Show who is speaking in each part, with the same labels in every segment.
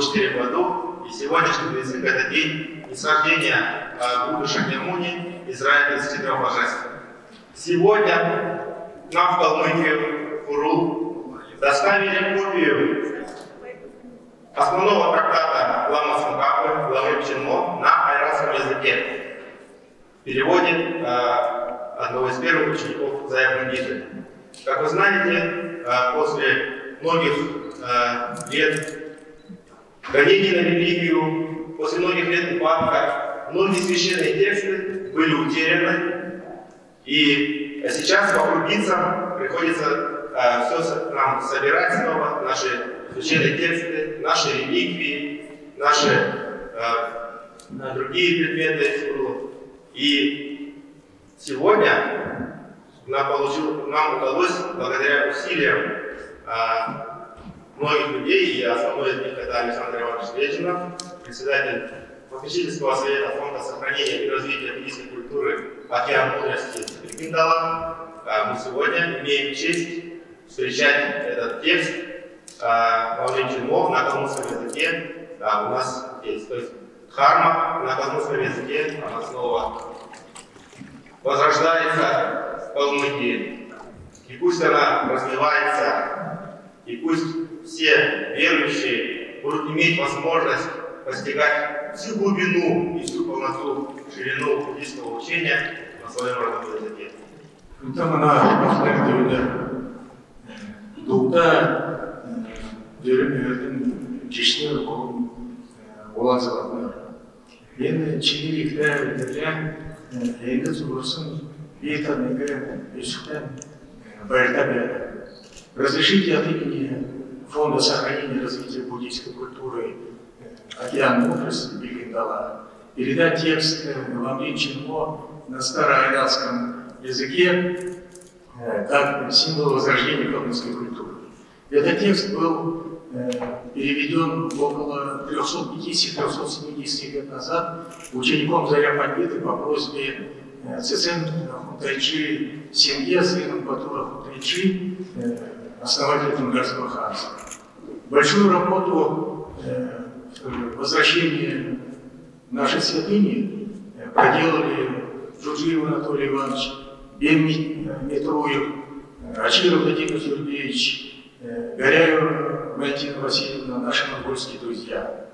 Speaker 1: 104 году, и сегодняшний для языка это день нисхождения Будды Шакьямуни из рая Сегодня нам в Калмыкию, Уру, доставили копию основного трактата Лама Сунгапы, Ламы Пчинмо на айратском языке. Переводит э, а, одного из первых учеников Зая Как вы знаете, э, после многих э, лет гонений на религию, после многих лет упадка, многие священные тексты были утеряны, и сейчас по крупицам приходится э, все нам собирать снова, наши священные тексты, наши реликвии, наши э, другие предметы. И сегодня нам, получил, нам удалось, благодаря усилиям э, многих людей, и основной из них это Александр Иванович Лечинов, председатель попечительского совета Фонда сохранения и развития буддийской культуры «Океан мудрости» Пиндала. Мы сегодня имеем честь встречать этот текст наложение мов на калмыцком языке у нас есть. То есть харма на калмыцком языке, она снова возрождается в Калмыкии. И пусть она развивается, и пусть все верующие будут иметь возможность постигать всю глубину и всю полноту, ширину буддийского учения на своем родном языке.
Speaker 2: Там она Дукта дөремердің кешіне бұл олар залатындар енді чигиликтер дерлен енді зурсын бетаныгы үсіктен байырта береді разрешите от имени Фонда сохранения и развития буддийской культуры «Океан мудрости» Бельгиндала передать текст Ламрин Чинмо на староайратском языке как символ возрождения калмыцкой культуры. Этот текст был переведен около 350-370 лет назад учеником Заря Пандиты по просьбе Цицен Хунтайчи семье, сыном Батура Хунтайчи, основателя Тунгарского ханства. Большую работу возвращения нашей святыни проделали Джуджиев Анатолий Иванович, Бен Митруев, Ачиров Владимир Сергеевич, Горяева Валентина Васильевна, наши монгольские друзья.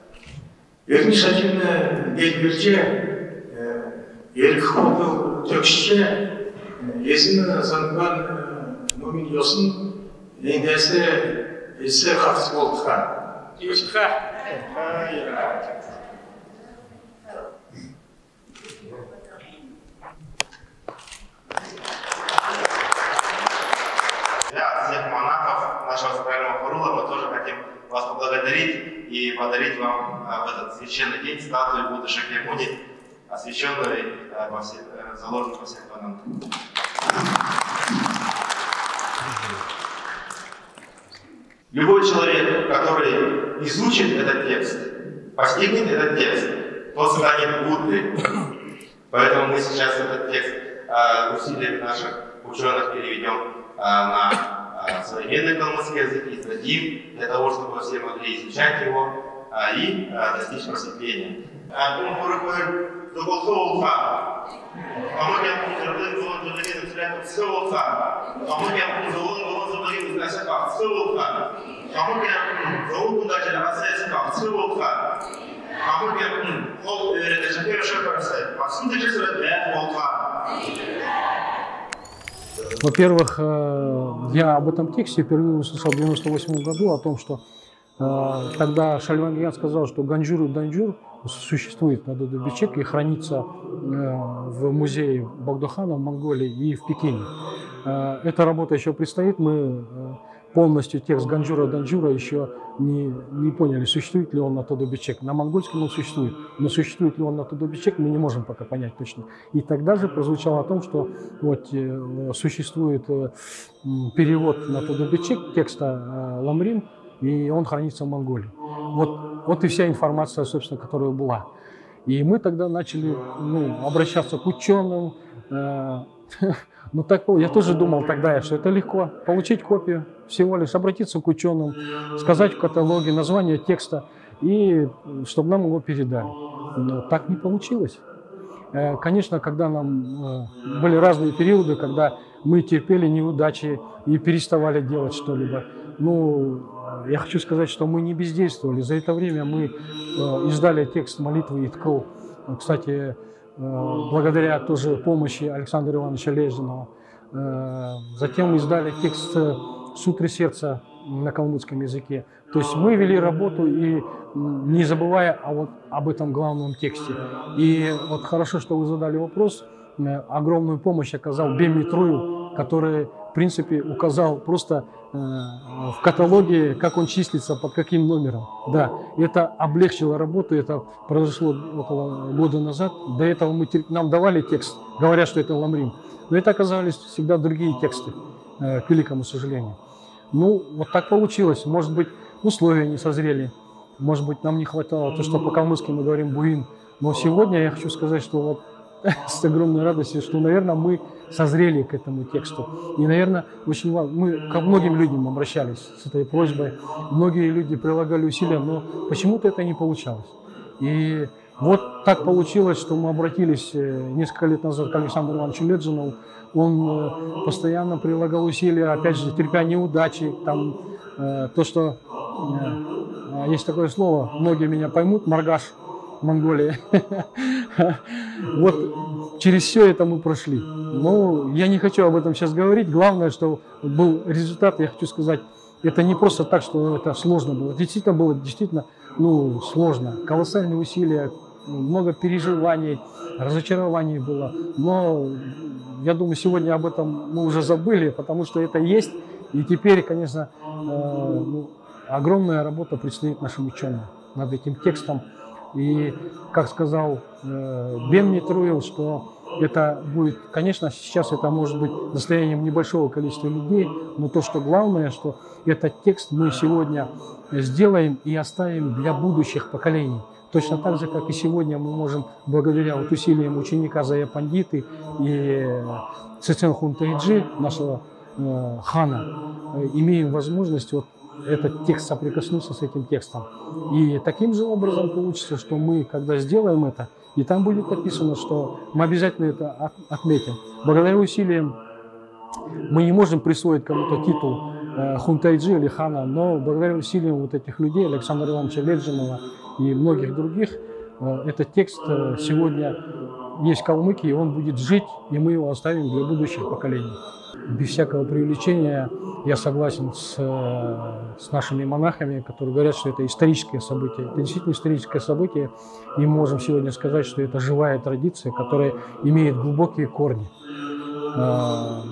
Speaker 2: Ернишатина Гельберже, Ерхопыл Текшче, Есина Занган Мумин Йосын, Ендесе Есе Хафз Болтхан. Йосиха.
Speaker 1: нашего сакрального хорула мы тоже хотим вас поблагодарить и подарить вам а, в этот священный день статую Будды Шакьямуни, освященную во все, э, заложенную во всех бананах. Любой человек, который изучит этот текст, постигнет этот текст, тот станет Буддой. Поэтому мы сейчас этот текст э, усилием наших ученых переведем э, на современный калмыцкий язык и дадим для того, чтобы все могли изучать его а, и а, достичь просветления. Ama yapımcıların kullanıcıların sürekli sıvıka. Ama yapımcıların kullanıcıların sıvıka. Sıvıka. Ama yapımcıların kullanıcıların sıvıka. Ama yapımcıların kol öğretecek bir şey varsa. Aslında cesur etmeye volka.
Speaker 3: Во-первых, э, я об этом тексте впервые услышал в 98 году о том, что э, когда Шальвангьян сказал, что Ганджур и Данджур существует на Тодо бичиг и хранится э, в музее Богдо-хана в Монголии и в Пекине. Эта работа еще предстоит. Мы полностью текст Ганджура Данджура еще не, не поняли, существует ли он на Тодо бичиг. На монгольском он существует, но существует ли он на Тодо бичиг, мы не можем пока понять точно. И тогда же прозвучало о том, что вот, э, существует э, перевод на Тодобичек текста э, Ламрин, и он хранится в Монголии. Вот вот и вся информация, собственно, которая была. И мы тогда начали ну, обращаться к ученым. Э, ну, так, я тоже думал тогда, что это легко. Получить копию, всего лишь обратиться к ученым, сказать в каталоге название текста, и чтобы нам его передали. Но так не получилось. Э, конечно, когда нам э, были разные периоды, когда мы терпели неудачи и переставали делать что-либо. Ну, я хочу сказать, что мы не бездействовали. За это время мы э, издали текст молитвы Иткл. Кстати, благодаря тоже помощи Александра Ивановича Лежинова. Затем издали текст «Сутры сердца» на калмыцком языке. То есть мы вели работу и не забывая о, вот, об этом главном тексте. И вот хорошо, что вы задали вопрос. Э, огромную помощь оказал Бем Митрую, который, в принципе, указал просто э, в каталоге, как он числится, под каким номером. Да, это облегчило работу, это произошло около года назад. До этого мы, нам давали текст, говоря, что это ламрим. Но это оказались всегда другие тексты, э, к великому сожалению. Ну, вот так получилось. Может быть, условия не созрели. Может быть, нам не хватало то, что по-калмыцки мы говорим «буин». Но сегодня я хочу сказать, что вот с огромной радостью, что, наверное, мы созрели к этому тексту. И, наверное, очень важно, мы ко многим людям обращались с этой просьбой. Многие люди прилагали усилия, но почему-то это не получалось. И вот так получилось, что мы обратились э, несколько лет назад к Александру Ивановичу Леджинову. Он э, постоянно прилагал усилия, опять же, терпя неудачи, там, э, то, что а, есть такое слово, многие меня поймут, маргаш Монголии. Вот через все это мы прошли. Но я не хочу об этом сейчас говорить. Главное, что был результат, я хочу сказать, это не просто так, что это сложно было. Действительно было действительно ну, сложно. Колоссальные усилия, много переживаний, разочарований было. Но я думаю, сегодня об этом мы уже забыли, потому что это есть. И теперь, конечно, э, ну, огромная работа предстоит нашим ученым над этим текстом. И, как сказал э, Бен Митруил, что это будет, конечно, сейчас это может быть достоянием небольшого количества людей, но то, что главное, что этот текст мы сегодня сделаем и оставим для будущих поколений. Точно так же, как и сегодня мы можем, благодаря вот усилиям ученика Зая Пандиты и Цицен Хунтайджи, нашего э, хана, э, имеем возможность вот этот текст соприкоснулся с этим текстом. И таким же образом получится, что мы, когда сделаем это, и там будет написано, что мы обязательно это отметим. Благодаря усилиям мы не можем присвоить кому-то титул э, Хунтайджи или Хана, но благодаря усилиям вот этих людей, Александра Ивановича Леджинова и многих других, э, этот текст э, сегодня есть в Калмыкии, он будет жить, и мы его оставим для будущих поколений без всякого привлечения я согласен с, э, с нашими монахами, которые говорят, что это историческое событие. Это действительно историческое событие, и мы можем сегодня сказать, что это живая традиция, которая имеет глубокие корни. А,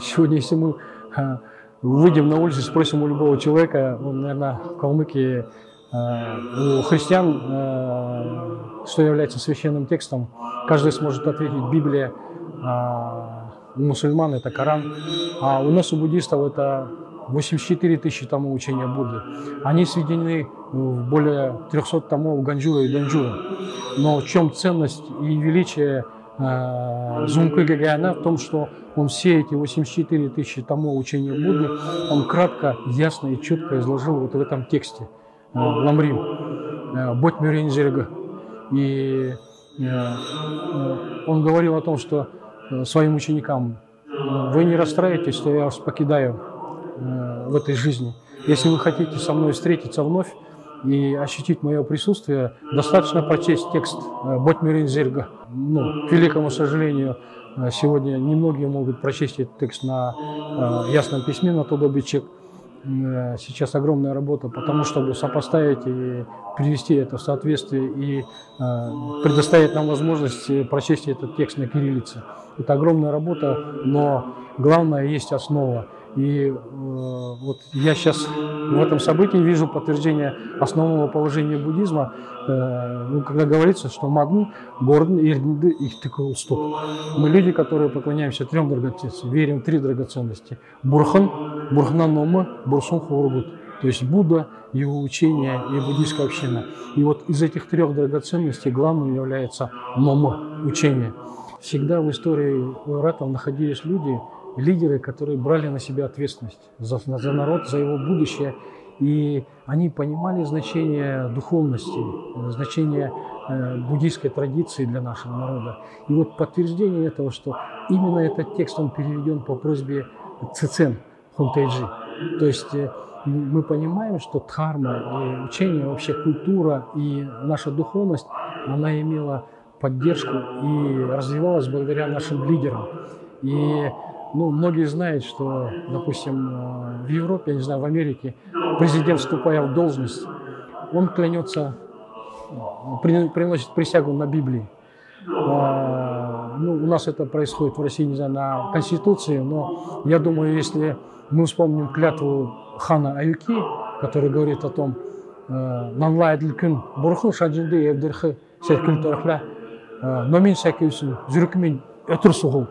Speaker 3: сегодня, если мы э, выйдем на улицу, спросим у любого человека, он, наверное, в Калмыкии э, у христиан, что является священным текстом, каждый сможет ответить Библия, а, у мусульман это Коран, а у нас у буддистов это 84 тысячи томов учения Будды. Они сведены в более 300 томов Ганджура и Данджура. Но в чем ценность и величие э, Зумкы Гагаяна в том, что он все эти 84 тысячи томов учения Будды, он кратко, ясно и четко изложил вот в этом тексте э, Ламрим, э, Мюрензерга. И э, э, он говорил о том, что своим ученикам, вы не расстраивайтесь, что я вас покидаю э, в этой жизни. Если вы хотите со мной встретиться вновь и ощутить мое присутствие, достаточно прочесть текст э, Ботмиринзерга. Ну, к великому сожалению, сегодня немногие могут прочесть этот текст на ясном письме на Тодобичек. Э, сейчас огромная работа по тому, чтобы сопоставить и привести это в соответствие и э, предоставить нам возможность прочесть этот текст на кириллице. Это огромная работа, но главное есть основа. И э, вот я сейчас в этом событии вижу подтверждение основного положения буддизма, э, ну, когда говорится, что Мадн, Гордон и их такой уступ. Мы люди, которые поклоняемся трем драгоценностям, верим в три драгоценности. Бурхан, Бурхна Нома, Бурсун Хургут. то есть Будда, его учение и буддийская община. И вот из этих трех драгоценностей главным является Момо, учение. Всегда в истории Уэратов находились люди, лидеры, которые брали на себя ответственность за, за народ, за его будущее. И они понимали значение духовности, значение э, буддийской традиции для нашего народа. И вот подтверждение этого, что именно этот текст, он переведен по просьбе Цицен Хунтейджи. То есть э, мы понимаем, что дхарма и учение, вообще культура и наша духовность, она имела поддержку и развивалась благодаря нашим лидерам. И ну, многие знают, что, допустим, э, в Европе, я не знаю, в Америке, президент, вступая в должность, он клянется, приносит присягу на Библии. А, ну, у нас это происходит в России, не знаю, на Конституции, но я думаю, если мы вспомним клятву хана Аюки, который говорит о том, э, «Нанлайдлкүн бурху шаджинды евдерхи сеткүн тарахля, э, но мен сәкеусін жүрікмен өтір суғыл».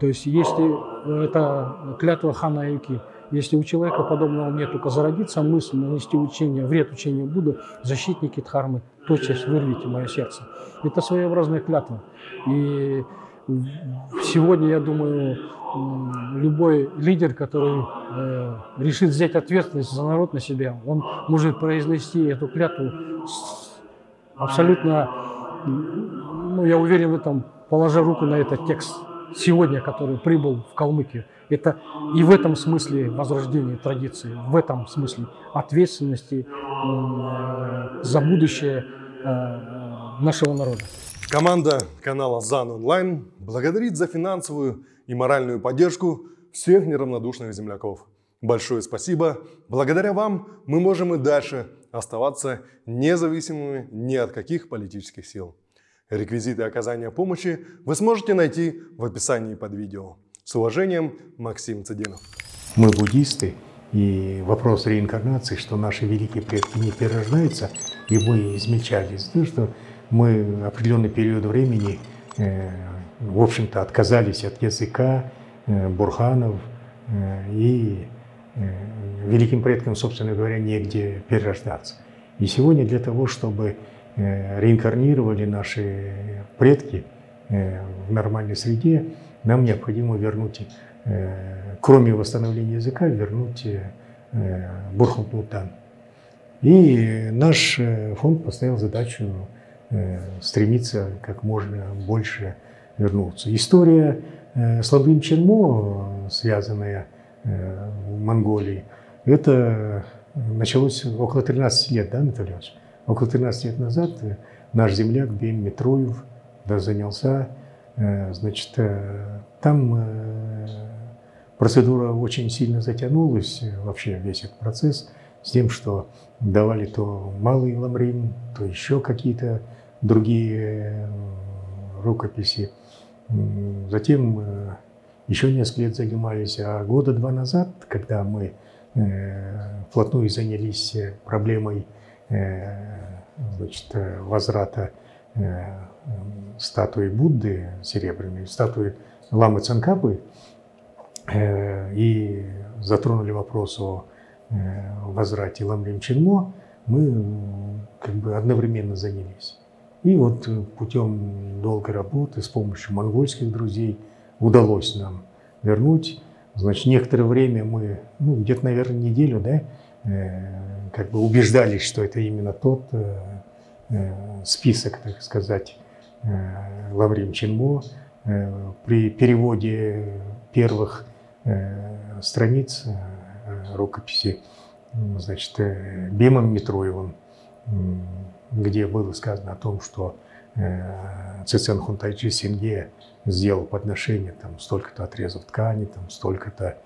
Speaker 3: То есть, если это клятва хана Аюки, если у человека подобного нет, только зародится мысль нанести учение, вред учению Будды, защитники Дхармы, тотчас вырвите мое сердце. Это своеобразная клятва. И сегодня, я думаю, любой лидер, который э, решит взять ответственность за народ на себя, он может произнести эту клятву абсолютно, ну, я уверен в этом, положа руку на этот текст сегодня, который прибыл в Калмыкию. Это и в этом смысле возрождение традиции, в этом смысле ответственности э, за будущее э, нашего народа.
Speaker 4: Команда канала ЗАН Онлайн благодарит за финансовую и моральную поддержку всех неравнодушных земляков. Большое спасибо. Благодаря вам мы можем и дальше оставаться независимыми ни от каких политических сил. Реквизиты оказания помощи вы сможете найти в описании под видео. С уважением, Максим Цыдинов.
Speaker 5: Мы буддисты, и вопрос реинкарнации, что наши великие предки не перерождаются, и мы измельчались, то, что мы определенный период времени э, в общем-то, отказались от языка, э, бурханов, э, и великим предкам, собственно говоря, негде перерождаться. И сегодня для того, чтобы реинкарнировали наши предки в нормальной среде, нам необходимо вернуть, кроме восстановления языка, вернуть Бурхнутнутан. И наш фонд поставил задачу стремиться как можно больше вернуться. История э, с Ладым Чермо, связанная э, в Монголии, это началось около 13 лет, да, Анатолий Иванович? Около 13 лет назад э, наш земляк Бен Митроев да, занялся, значит, там процедура очень сильно затянулась, вообще весь этот процесс, с тем, что давали то малый ламрин, то еще какие-то другие рукописи. Затем э, еще несколько лет занимались, а года два назад, когда мы э, вплотную занялись проблемой э, значит, возврата статуи Будды серебряной, статуи Ламы Цанкапы, и затронули вопрос о возврате Ламрим Чинмо, мы как бы одновременно занялись. И вот э, путем долгой работы с помощью монгольских друзей удалось нам вернуть. Значит, некоторое время мы, ну, где-то, наверное, неделю, да, э, как бы убеждались, что это именно тот э, э, список, так сказать, э, Лаврим Чинмо. Э, при переводе первых страниц рукописи, значит, Бемом Митроевым, где было сказано о том, что Цицен Хунтайчи Синге сделал подношение, там столько-то отрезов ткани, там столько-то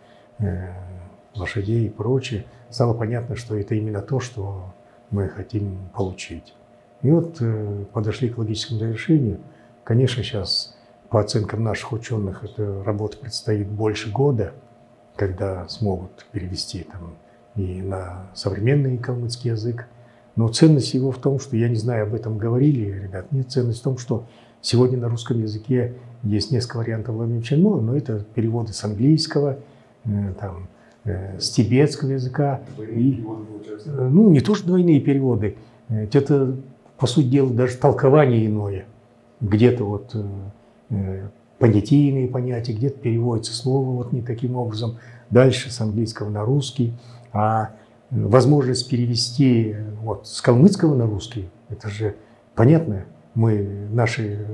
Speaker 5: лошадей и прочее, стало понятно, что это именно то, что мы хотим получить. И вот э, подошли к логическому завершению. Конечно, сейчас по оценкам наших ученых эта работа предстоит больше года, когда смогут перевести там и на современный калмыцкий язык, но ценность его в том, что, я не знаю, об этом говорили, ребят, нет, ценность в том, что сегодня на русском языке есть несколько вариантов Ламим Ченмо, но это переводы с английского, э, там, с тибетского языка. И, э, ну, не то, что двойные переводы. Э, это, по сути дела, даже толкование иное. Где-то вот понятийные понятия, где-то переводится слово вот не таким образом. Дальше с английского на русский. А возможность перевести вот, с калмыцкого на русский, это же понятно. Мы, наши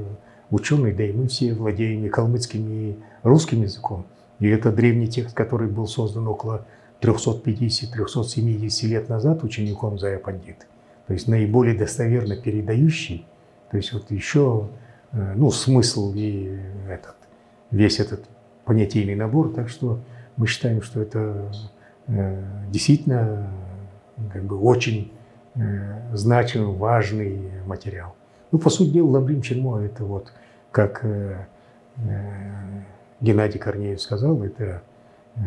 Speaker 5: ученые, да и мы все владеем и калмыцким, и русским языком. И это древний текст, который был создан около 350-370 лет назад учеником Зая Пандит. То есть наиболее достоверно передающий, то есть вот еще э, ну, смысл и этот, весь этот понятийный набор. Так что мы считаем, что это э, действительно как бы очень э, значимый, важный материал. Ну, по сути дела, Ламрим Чермо – это вот, как Геннадий Корнеев сказал, это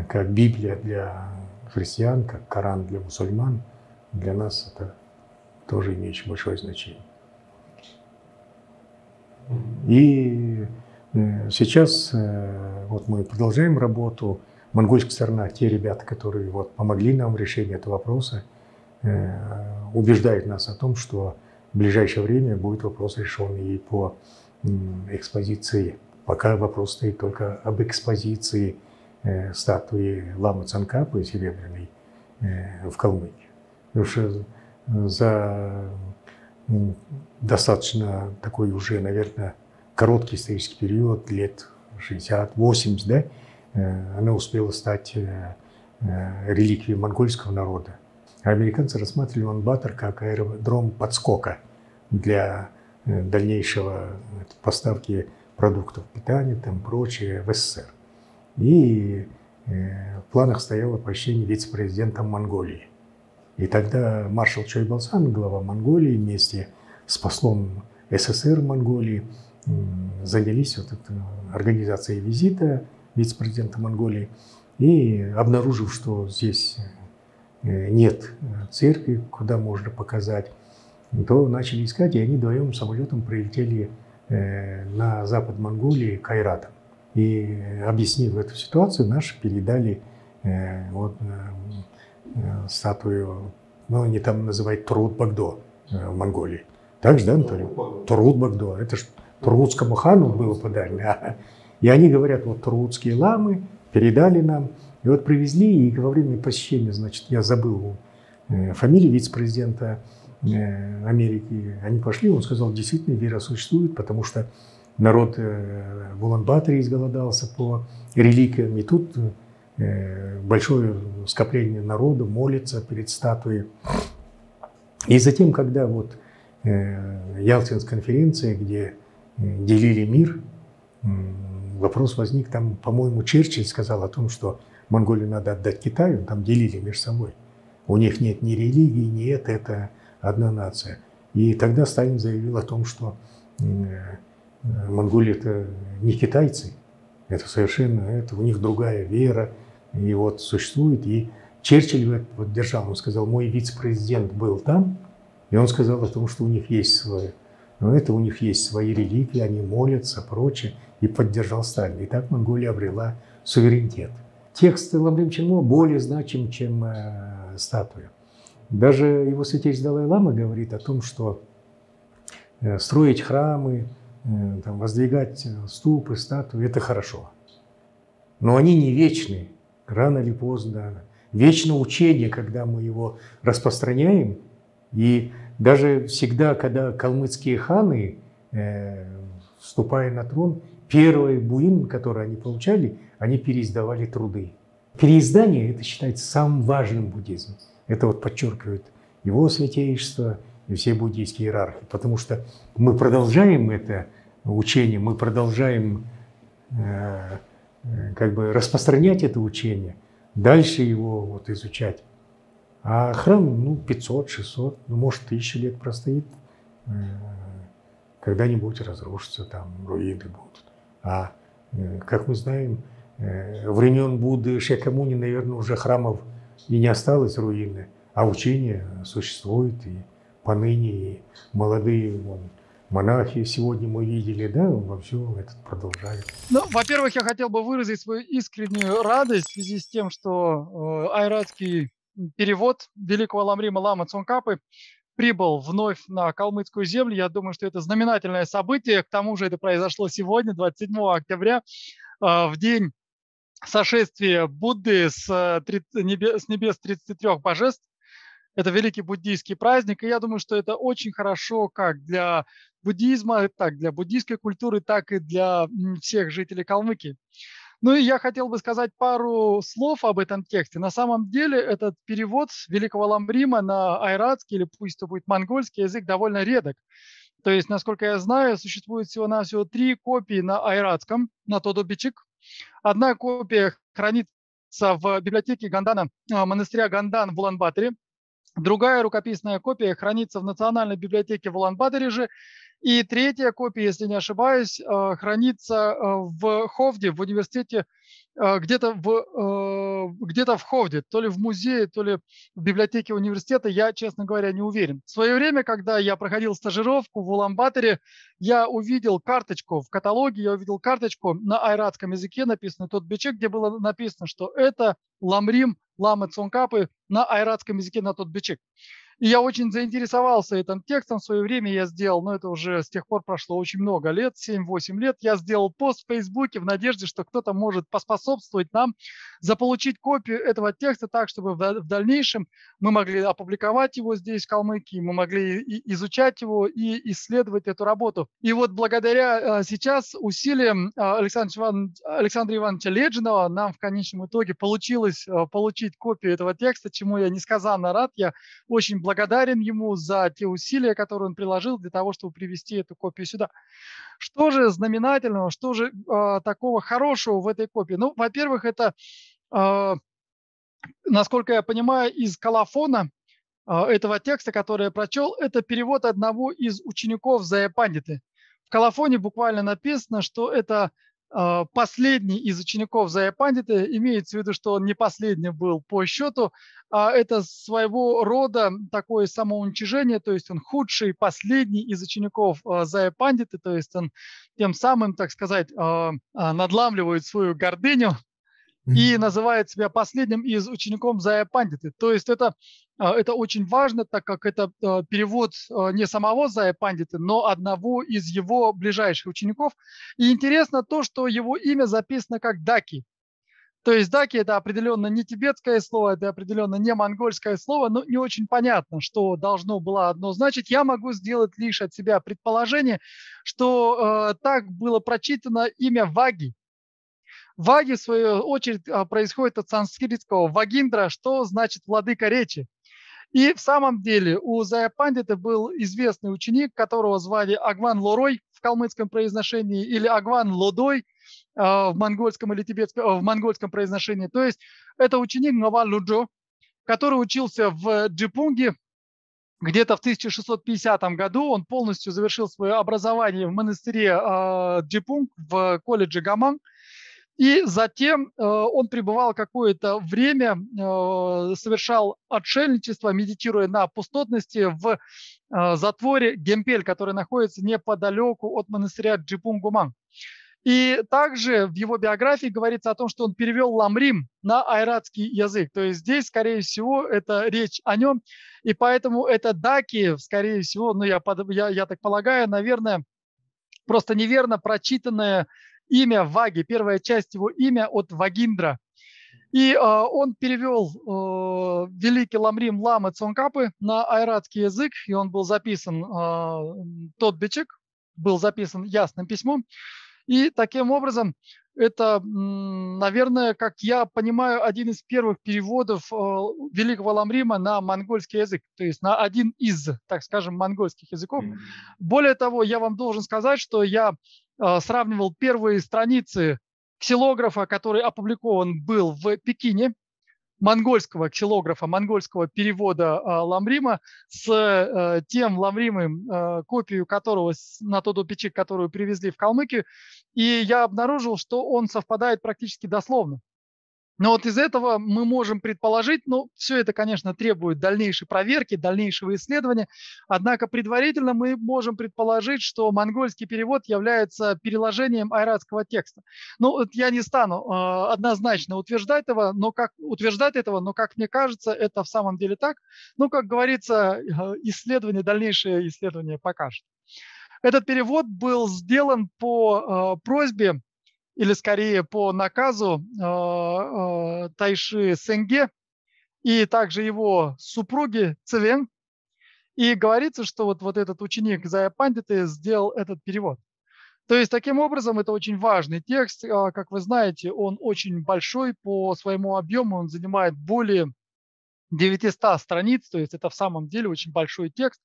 Speaker 5: как Библия для христиан, как Коран для мусульман. Для нас это тоже имеет большое значение. И э, сейчас э, вот мы продолжаем работу. Монгольская сторона, те ребята, которые вот помогли нам в решении этого вопроса, э, убеждают нас о том, что в ближайшее время будет вопрос решен и по экспозиции Пока вопрос стоит только об экспозиции э, статуи Ламы Цанкапы серебряной э, в Калмыкии. Потому что за ну, достаточно такой уже, наверное, короткий исторический период, лет 60-80, да, э, она успела стать э, э, реликвией монгольского народа. А американцы рассматривали Ванбатор как аэродром подскока для э, дальнейшего поставки продуктов питания, там прочее в СССР. И э, в планах стояло посещение вице-президентом Монголии. И тогда маршал Чойбалсан, глава Монголии, вместе с послом СССР Монголии занялись вот этой организацией визита вице-президента Монголии. И обнаружив, что здесь э, нет церкви, куда можно показать, то начали искать, и они вдвоем самолетом прилетели на запад Монголии Кайратом. И объяснив эту ситуацию, наши передали э, вот, э, статую, ну, они там называют Турут Багдо в Монголии. Так же, да, Анатолий? Турут Багдо. Это же Турутскому хану было подарено. И они говорят, вот турутские ламы передали нам. И вот привезли, и во время посещения, значит, я забыл фамилию вице-президента Э, Америки, они пошли, он сказал, действительно вера существует, потому что народ э, в Улан-Баторе изголодался по реликвиям, и тут э, большое скопление народа молится перед статуей. И затем, когда вот Ялтинская конференция, где делили мир, вопрос возник, там, по-моему, Черчилль сказал о том, что Монголию надо отдать Китаю, там делили между собой. У них нет ни религии, ни это, это одна нация. И тогда Сталин заявил о том, что э, Монголия это не китайцы, это совершенно, это у них другая вера, и вот существует. И Черчилль вот держал, он сказал, мой вице-президент был там, и он сказал о том, что у них есть свое, но это у них есть свои религии, они молятся, прочее, и поддержал Сталин. И так Монголия обрела суверенитет. Текст Ламрим Чинмо более значим, чем э, статуя. Даже его святейший Далай-Лама говорит о том, что э, строить храмы, э, там, воздвигать э, ступы, статуи – это хорошо. Но они не вечны. Рано или поздно. Вечно учение, когда мы его распространяем. И даже всегда, когда калмыцкие ханы, э, вступая на трон, первый буин, который они получали, они переиздавали труды. Переиздание – это считается самым важным в буддизме. Это вот подчеркивает его святейшество и все буддийские иерархи. Потому что мы продолжаем это учение, мы продолжаем э, э, как бы распространять это учение, дальше его вот изучать. А храм, ну, 500, 600, ну, может, тысячи лет простоит, э, когда-нибудь разрушится, там руины будут. А, э, как мы знаем, э, времен Будды Шакамуни, наверное, уже храмов и не осталось руины, а учение существует и поныне, и молодые вон, монахи сегодня мы видели, да, во все это продолжает.
Speaker 6: Ну, во-первых, я хотел бы выразить свою искреннюю радость в связи с тем, что э, айратский перевод великого Ламрима Лама Цункапы прибыл вновь на калмыцкую землю. Я думаю, что это знаменательное событие. К тому же это произошло сегодня, 27 октября, э, в день сошествия Будды с, с небес 33 божеств. Это великий буддийский праздник, и я думаю, что это очень хорошо как для буддизма, так для буддийской культуры, так и для всех жителей Калмыкии. Ну и я хотел бы сказать пару слов об этом тексте. На самом деле этот перевод великого ламрима на айратский или пусть это будет монгольский язык довольно редок. То есть, насколько я знаю, существует всего-навсего три копии на айратском, на Тодобичик. Одна копия хранится в библиотеке Гандана, а, монастыря Гандан в Улан-Баторе. Другая рукописная копия хранится в Национальной библиотеке в Улан-Баторе же. И третья копия, если не ошибаюсь, э, хранится э, в Ховде, в университете а, где-то в, где-то в Ховде, то ли в музее, то ли в библиотеке университета, я, честно говоря, не уверен. В свое время, когда я проходил стажировку в Уламбаторе, я увидел карточку в каталоге, я увидел карточку на айратском языке, написанную тот бичек, где было написано, что это ламрим, ламы цункапы на айратском языке на тот бичек. И я очень заинтересовался этим текстом. В свое время я сделал, но это уже с тех пор прошло очень много лет, 7-8 лет, я сделал пост в Фейсбуке в надежде, что кто-то может поспособствовать нам заполучить копию этого текста так, чтобы в дальнейшем мы могли опубликовать его здесь, в Калмыкии, мы могли изучать его и исследовать эту работу. И вот благодаря э, сейчас усилиям э, Александра, Иван, Александра Ивановича Леджинова нам в конечном итоге получилось э, получить копию этого текста, чему я несказанно рад. Я очень благодарен благодарен ему за те усилия, которые он приложил для того, чтобы привести эту копию сюда. Что же знаменательного, что же э, такого хорошего в этой копии? Ну, во-первых, это, э, насколько я понимаю, из колофона э, этого текста, который я прочел, это перевод одного из учеников Зая Пандиты. В колофоне буквально написано, что это последний из учеников Зая Пандита, имеется в виду, что он не последний был по счету, а это своего рода такое самоуничижение, то есть он худший, последний из учеников а, Зая Пандиты, то есть он тем самым, так сказать, а, надламливает свою гордыню, и называет себя последним из учеников Зая Пандиты. То есть это, а, это очень важно, так как это а, перевод а, не самого Зая Пандиты, но одного из его ближайших учеников. И интересно то, что его имя записано как Даки. То есть даки это определенно не тибетское слово, это определенно не монгольское слово, но не очень понятно, что должно было одно значить. Я могу сделать лишь от себя предположение, что э, так было прочитано имя Ваги. Ваги, в свою очередь, а, происходит от санскритского вагиндра, что значит владыка речи. И в самом деле у Зая Пандита был известный ученик, которого звали Агван Лорой в калмыцком произношении или Агван Лодой в монгольском или тибетском, в монгольском произношении. То есть это ученик Нова Луджо, который учился в Джипунге где-то в 1650 году. Он полностью завершил свое образование в монастыре Джипунг в колледже Гаман. И затем э, он пребывал какое-то время, э, совершал отшельничество, медитируя на пустотности в э, затворе Гемпель, который находится неподалеку от монастыря Джипунгуман. И также в его биографии говорится о том, что он перевел ламрим на айратский язык. То есть здесь, скорее всего, это речь о нем. И поэтому это даки, скорее всего, ну я, я, я так полагаю, наверное, просто неверно прочитанное имя Ваги, первая часть его имя от Вагиндра. И э, он перевел э, великий ламрим ламы Цонкапы на айратский язык, и он был записан, э, тот бичек был записан ясным письмом. И таким образом это, наверное, как я понимаю, один из первых переводов э, Великого Ламрима на монгольский язык, то есть на один из, так скажем, монгольских языков. Более того, я вам должен сказать, что я сравнивал первые страницы ксилографа, который опубликован был в Пекине, монгольского ксилографа, монгольского перевода э, Ламрима с э, тем Ламримом, э, копию которого на тот печи, которую привезли в Калмыкию. И я обнаружил, что он совпадает практически дословно. Но вот из этого мы можем предположить, ну, все это, конечно, требует дальнейшей проверки, дальнейшего исследования, однако предварительно мы можем предположить, что монгольский перевод является переложением айратского текста. Ну, вот я не стану э, однозначно утверждать этого, но как утверждать этого, но как мне кажется, это в самом деле так. Ну, как говорится, э, исследование, дальнейшее исследование покажет. Этот перевод был сделан по э, просьбе или скорее по наказу э, э, Тайши Сенге и также его супруги Цевен. И говорится, что вот, вот этот ученик Зая Пандиты сделал этот перевод. То есть таким образом это очень важный текст. А, как вы знаете, он очень большой по своему объему, он занимает более 900 страниц, то есть это в самом деле очень большой текст.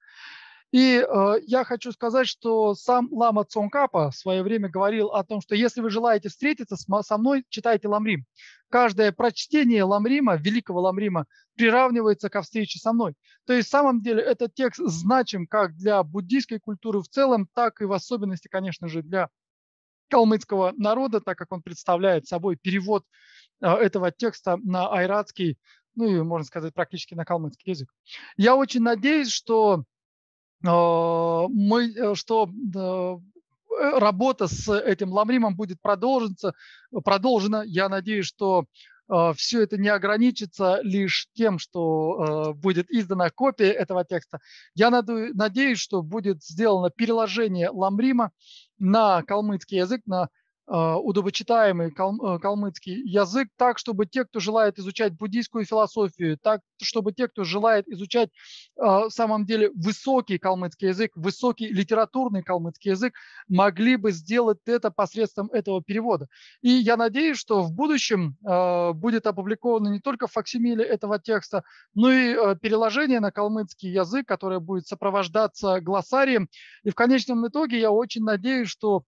Speaker 6: И э, я хочу сказать, что сам Лама Цонкапа в свое время говорил о том, что если вы желаете встретиться со мной, читайте Ламрим. Каждое прочтение Ламрима, великого Ламрима, приравнивается ко встрече со мной. То есть, в самом деле, этот текст значим как для буддийской культуры в целом, так и в особенности, конечно же, для калмыцкого народа, так как он представляет собой перевод э, этого текста на айратский, ну и, можно сказать, практически на калмыцкий язык. Я очень надеюсь, что мы, э, что э, работа с этим ламримом будет продолжиться, продолжена. Я надеюсь, что а, все это не ограничится лишь тем, что э, будет издана копия этого текста. Я надеюсь, что будет сделано переложение ламрима на калмыцкий язык, на а, удобочитаемый кал, э, калмыцкий язык так, чтобы те, кто желает изучать буддийскую философию, так, чтобы те, кто желает изучать а, в самом деле высокий калмыцкий язык, высокий литературный калмыцкий язык, могли бы сделать это посредством этого перевода. И я надеюсь, что в будущем а, будет опубликовано не только факсимиле этого текста, но и переложение на калмыцкий язык, которое будет сопровождаться глоссарием. И в конечном итоге я очень надеюсь, что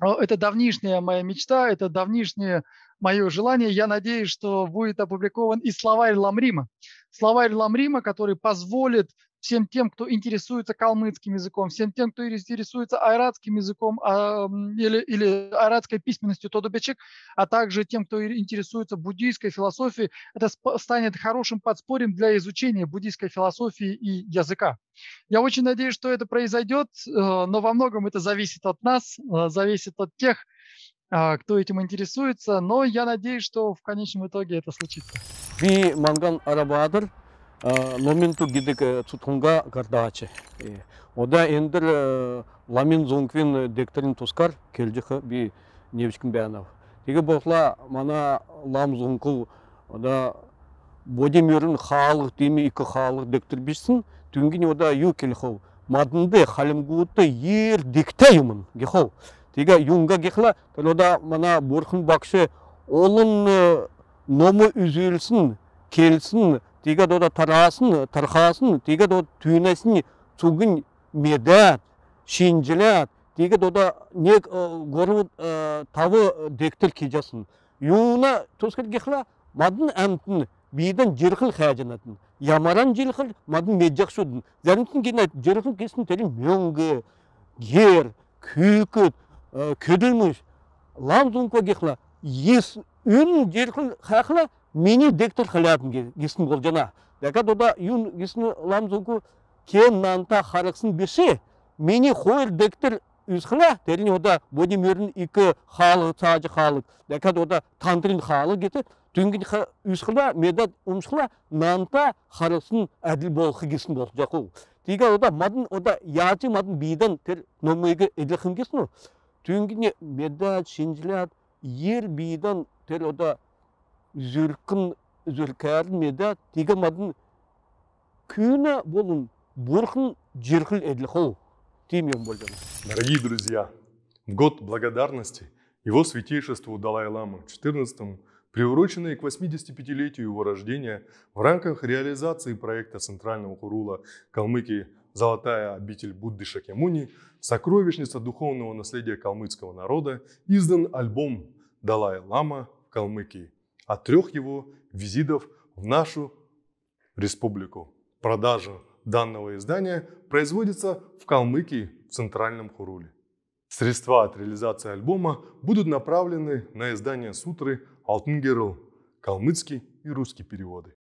Speaker 6: это давнишняя моя мечта, это давнишнее мое желание. Я надеюсь, что будет опубликован и словарь Ламрима. Словарь Ламрима, который позволит всем тем, кто интересуется калмыцким языком, всем тем, кто интересуется айратским языком а, или, или айратской письменностью Тодобечек, а также тем, кто интересуется буддийской философией, это станет хорошим подспорьем для изучения буддийской философии и языка. Я очень надеюсь, что это произойдет, э, но во многом это зависит от нас, э, зависит от тех, а, кто этим интересуется, но я надеюсь, что в конечном итоге это случится.
Speaker 2: Би манган арабадыр, номинту гидик цутхунга гардачы. Ода эндер ламин зонквин декторин тускар келжихы би невичкин бәянав. Теге бохла мана лам зонкул ода боди мөрін халық деме икі халық дектор бишсін, түнгін ода ю келхов. Мадынды халимгуутты ер диктеймін гехов. Теге юнга гехла, ода мана борхын бакшы олын номы үзілсін, келсін, тигад дода тарасын тархасын тигад дода түйнесін цугын медат шинжилят тигад дода не гору тавы дектил кижасын юна тускат гихла мадын амтын биден жирхил хажанатын ямаран жирхил мадын меджахшудын зарынтын гина жирхил кесін телин мөңгі гер күйкіт көділміш лам зунко гихла ес үн жирхил хахла мені дектор халятын кесін бол жана яка дода юн гесін ламзуку кен нанта харыксын беше мені қойыл дектор үзхла дәріне ода бодимерін икі халық сажы халық дәкәд дода тантрин халық кеті дүнгін медат ұмыс умшхла нанта харысын әділ бол кесін бол жақу дега ода мадын ода яғы мадын бейден тер номыйғы әділ хым кесін дүнгіне медад ер бидан тер ода зүркін зүркәрін меда тигамадын күні болын бурхын жирхил эдлихол тимем болжан.
Speaker 4: Дорогие друзья, в год благодарности его святейшеству Далай-Ламы XIV, приуроченный к 85-летию его рождения, в рамках реализации проекта Центрального Хурула Калмыкии «Золотая обитель Будды Шакемуни», сокровищница духовного наследия калмыцкого народа, издан альбом «Далай-Лама в Калмыкии», от трех его визитов в нашу республику. Продажа данного издания производится в Калмыкии в Центральном Хуруле. Средства от реализации альбома будут направлены на издание сутры «Алтын калмыцкий и русский переводы.